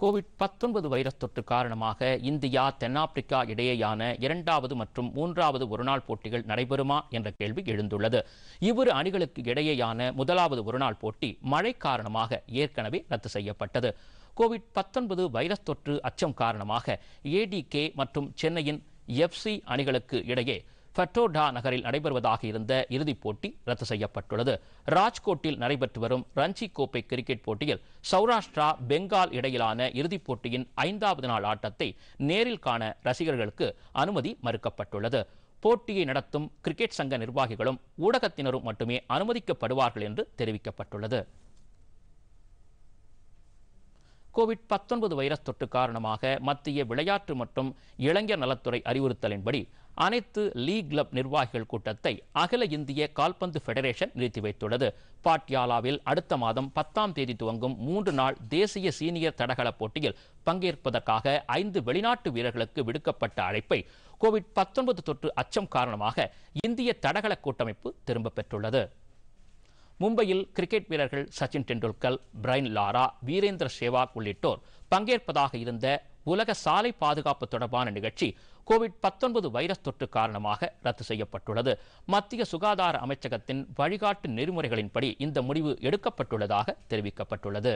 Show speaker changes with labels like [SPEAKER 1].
[SPEAKER 1] Covid 19 virus தொற்று காரணமாக India தென்னாப்பிரிக்கா இடையேயான இரண்டாவது மற்றும் மூன்றாவது ஒருநாள் போட்டிகள் நடைபெறுமா என்ற கேள்வி எழுந்துள்ளது. இவ்விரு அணிகளுக்கு இடையேயான முதலாவது ஒருநாள் போட்டி மழை காரணமாக ஏற்கனவே ரத்து செய்யப்பட்டது. கோவிட் 19 வைரஸ் தொற்று அச்சம் காரணமாக ஏடிகே மற்றும் சென்னையின் எஃப்சி அணிகளுக்கு இடையே ஃபட்டோடா நகரில் நடைபெறுவதாக இருந்த இறுதிப் போட்டி ரத்து செய்யப்பட்டுள்ளது. ராஜ்கோட்டில் நடைபெற்று வரும் ரஞ்சி கோப்பை கிரிக்கெட் போட்டியில் சௌராஷ்டிரா பெங்கால் இடையிலான இறுதிப் போட்டியின் ஐந்தாவது நாள் ஆட்டத்தை நேரில் காண ரசிகர்களுக்கு அனுமதி மறுக்கப்பட்டுள்ளது. போட்டியை நடத்தும் கிரிக்கெட் சங்க நிர்வாகிகளும் ஊடகத்தினரும் மட்டுமே அனுமதிக்கப்படுவார்கள் என்று தெரிவிக்கப்பட்டுள்ளது. கோவிட் 19 வைரஸ் தொற்று காரணமாக மத்திய விளையாட்டு மற்றும் இளைஞர் நலத்துறை அறிவுறுத்தலின்படி அனைத்து லீக் கிளப் நிர்வாகிகள் கூட்டத்தை அகில இந்திய கால்பந்து ஃபெடரேஷன் நிறுத்தி வைத்துள்ளது. பாட்யாலாவில் அடுத்த மாதம் பத்தாம் தேதி துவங்கும் மூன்று நாள் தேசிய சீனியர் தடகள போட்டியில் பங்கேற்பதற்காக ஐந்து வெளிநாட்டு வீரர்களுக்கு விடுக்கப்பட்ட அழைப்பை கோவிட் 19 தொற்று அச்சம் காரணமாக இந்திய தடகள கூட்டமைப்பு திரும்ப பெற்றுள்ளது. மும்பையில் கிரிக்கெட் வீரர்கள் சச்சின் டெண்டுல்கர் பிரைன் லாரா வீரேந்திர சேவாக் உள்ளிட்டோர் பங்கேற்பதாக இருந்த உலக சாலை பாதுகாப்பு தொடர்பான நிகழ்ச்சி கோவிட் 19 வைரஸ் தொற்று காரணமாக ரத்து செய்யப்பட்டுள்ளது. மத்திய சுகாதார அமைச்சகத்தின் வழிகாட்டு நெறிமுறைகளின்படி இந்த முடிவு எடுக்கப்பட்டுள்ளதாக தெரிவிக்கப்பட்டுள்ளது.